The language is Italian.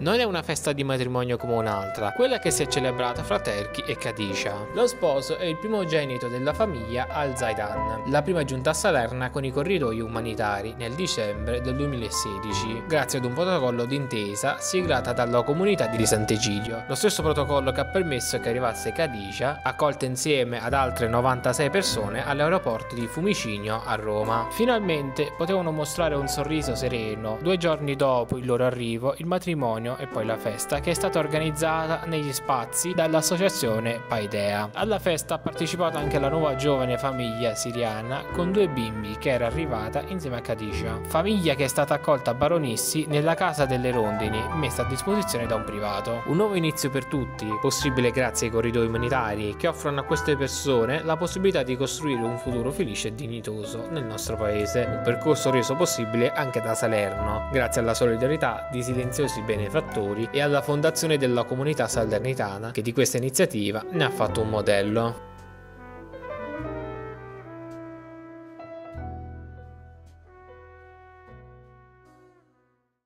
Non è una festa di matrimonio come un'altra, quella che si è celebrata fra Terki e Kadisha. Lo sposo è il primogenito della famiglia Al-Zaidan, la prima giunta a Salerna con i corridoi umanitari nel dicembre del 2016, grazie ad un protocollo d'intesa siglata dalla comunità di Sant'Egidio. Lo stesso protocollo che ha permesso che arrivasse Kadisha, accolta insieme ad altre 96 persone all'aeroporto di Fumicinio a Roma. Finalmente potevano mostrare un sorriso sereno. Due giorni dopo il loro arrivo, il matrimonio e poi la festa, che è stata organizzata negli spazi dall'associazione Paidea. Alla festa ha partecipato anche la nuova giovane famiglia siriana con due bimbi che era arrivata insieme a Kadisha. Famiglia che è stata accolta a Baronissi nella casa delle rondini, messa a disposizione da un privato. Un nuovo inizio per tutti, possibile grazie ai corridoi umanitari che offrono a queste persone la possibilità di costruire un futuro felice e dignitoso nel nostro paese. Un percorso reso possibile anche da Salerno, grazie alla solidarietà di silenziosi benefattori e alla fondazione della comunità salernitana che di questa iniziativa ne ha fatto un modello.